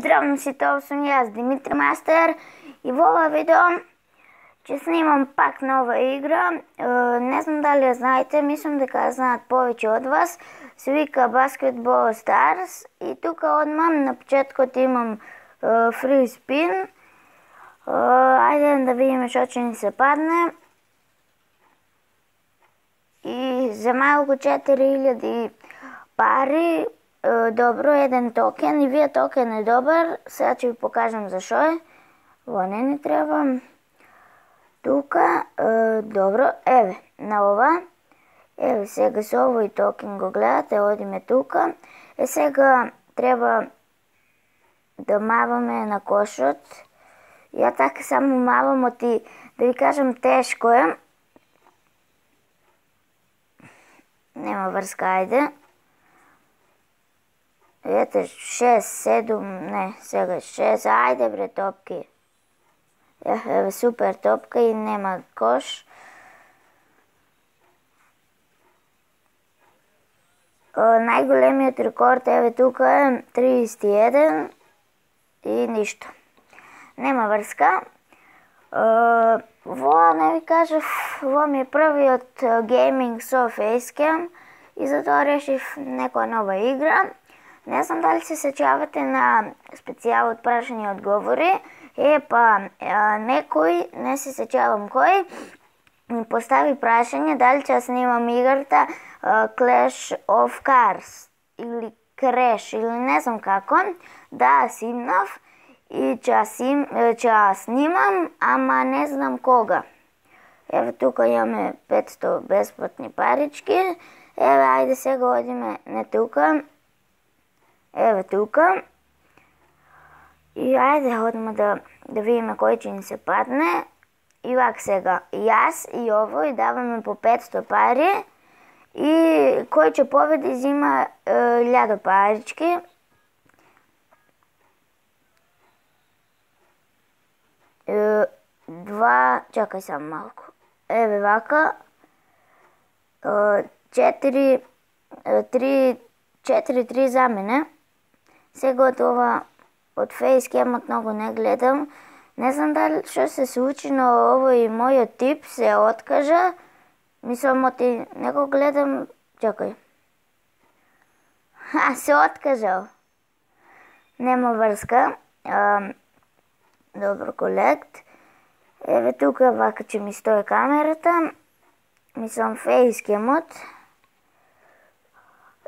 Здравно си, това съм аз, Димитри Мастер. И в това видео, че снимам пак нова игра. Е, не знам дали я знаете, мислям дека знаят повече от вас. Се вика Basketball Stars. И тук отмам на почеткот имам Free Spin. Айде да видим, що че ни се падне. И за малко 4000 пари е, добро, еден токен и вие токен е добър. Сега ще ви покажем защо е. Во не трябва. Тук, е, добро, еве, на ова. Еве, сега с овој токен го гледате, одиме тук. Е, сега трябва да маваме на кошот. Я така само мавам от и да ви кажем тежко е. Нема връзка, айде. Ето 6, 7, не, сега 6, айде бре топки. Е, супер топка и нема кош. Най-големият рекорд е тук е 31 и нищо. Нема връзка. Во, не ви кажа, во ми е првиот гейминг со фейскем и затоа решив некоја нова игра. Не знам дали се сечавате на специјал од прашања и одговори. Е, па, некој, не се сечавам кој, ми постави прашање дали ќе снимам играта Clash of Cars или Crash или не знам како. Да, симнав и ќе, сим, ќе снимам, ама не знам кога. Еве тука имаме 500 бесплатни парички. Еве, ајде сега одиме не тука, Еве тука. И ајде одма да, да видиме кој ќе ни се падне. И вак сега, јас и овој даваме по 500 пари. И кој ќе победи зима е, љадо парички. Е, два, чакај само малку. Еве вака. Е, четири, е, три, четири, три за мене. Сега от ова од фейскемот многу не гледам. Не знам дали што се случи, но овој мојот тип се откажа. Мислам, оти не го гледам... Чакај. А, се откажал. Нема врска. А, колект. Еве тука вака че ми стои камерата. Мислам фейскемот.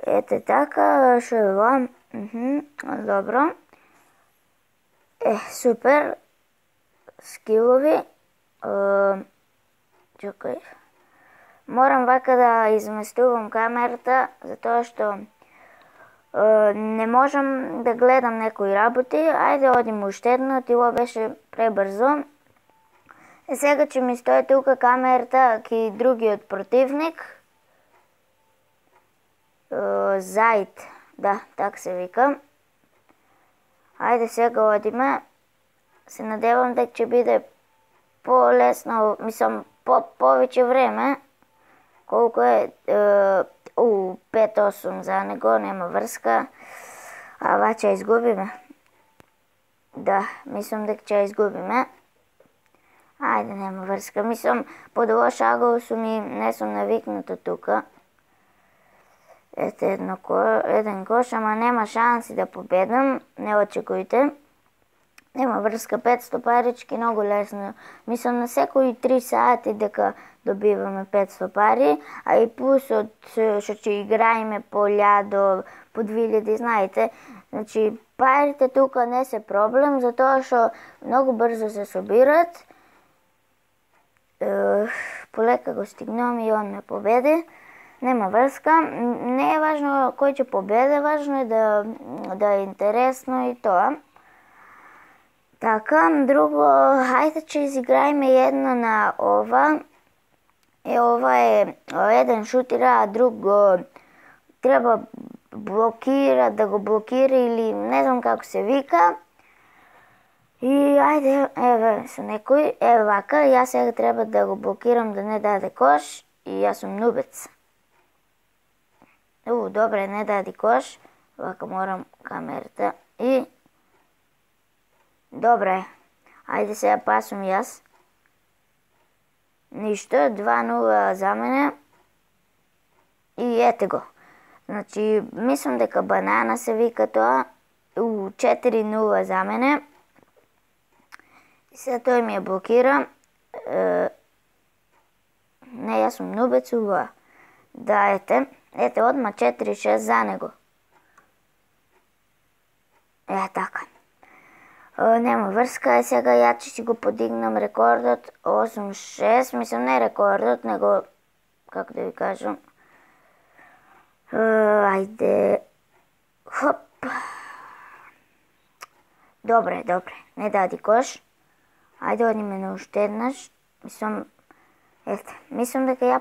Ете така, што е ова? Dobro. E, super. Skillovi. E, čakaj. Moram вака да изместувам камерата, затоа што е, не можам да гледам некои работи. Ајде одим уште едно, тило беше пребрзо. Е сега че ми стои тука камерата ки другиот противник. Е, Зајд. Да, така се вика. Айде сега одиме. Се надевам дека ќе биде по-лесно, мислам, по повеќе време. Колку е, е у 5-8 за него, нема врска. А ќе изгубиме. Да, мислам дека ќе изгубиме. Ајде, нема врска. Мислам, под лош агол сум и не сум навикнато тука. Ете едно ко, еден кош, ама нема шанси да победам, не очекујте. Нема врска 500 парички, многу лесно. Мислам на секои 3 сати дека добиваме 500 пари, а и плюс од што ќе играеме по љадо, по 2000, знаете. Значи, парите тука не се проблем, затоа што многу брзо се собират. Е, полека го стигнам и он ме победи нема врска. Не е важно кој ќе победе, важно е да, да е интересно и тоа. Така, друго, хајде че изиграеме едно на ова. Е, ова е еден шутира, а друг го треба блокира, да го блокира или не знам како се вика. И ајде, еве, со некој, еве вака, јас сега треба да го блокирам да не даде кош и јас сум нубец. У, добре, не дади кош. Вака морам камерата. И Добре. Айде сега пасвам и аз. Нищо. 2-0 за мене. И ете го. Значи, мислам дека банана се вика тоа. 4-0 за мене. И сега той ми я блокира. Е, не, јас сум нубец ува. Да, ете. Ете, одма 4-6 за него. Е, така. Нема врска, е сега ја ќе си го подигнам рекордот 8-6, мислам не рекордот, него, како да ви кажам, е, ајде, хоп, добре, добре, не дади кош, ајде одиме на уште еднаш, мислам, ете, мислам дека ја.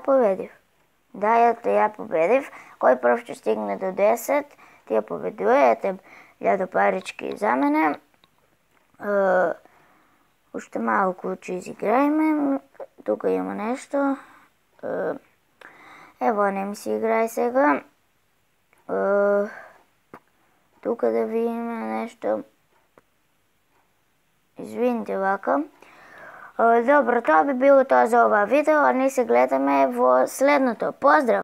Да, ето ја победив. Кој прв ќе стигне до 10, тие победува. Ете, лјадо парички за мене. Uh, уште малку ќе изиграеме. Тука има нешто. Uh, ево, не ми си играј сега. Uh, тука да видиме нешто. Извините вака. Добро, тоа би било тоа за ова видео, а ние се гледаме во следното. Поздрав!